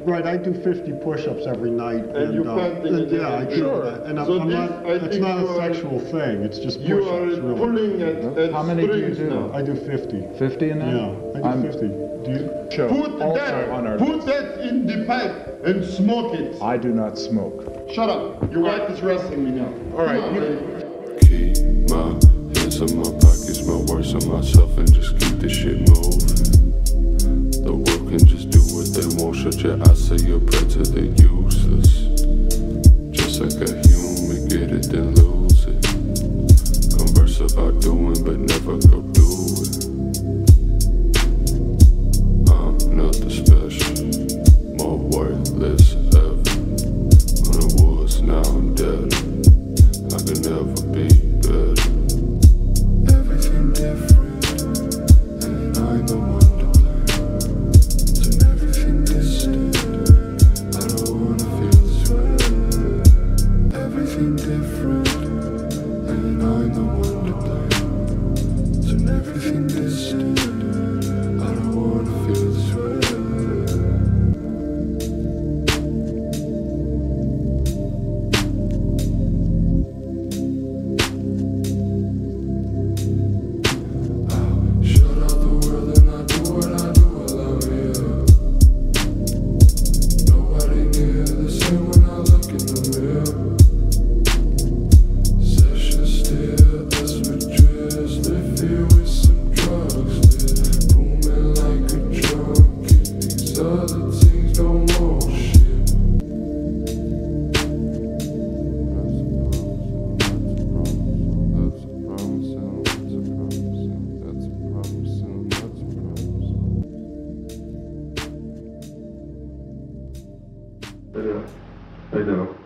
Right, I do 50 push-ups every night. And you uh, can't and, Yeah, I do. Sure. that. And I'm, So I'm this, not, I it's not you a are- sexual thing, it's just You are push-ups, really. pulling at, at How many do you do? now. I do 50. 50 in there? Yeah, I I'm- do 50. Do you? Show Put also that, put that in the pipe and smoke it. I do not smoke. Shut up. Your wife is wrestling me now. All right, Come on, you- baby. Keep my hands in my pockets, my words on myself, Shut your eyes, say your prayer to the useless. Just like a human, get it, then lose it. Converse about doing, but never go Everything and I'm the one to blame. Turn everything distant. Hello. Hello.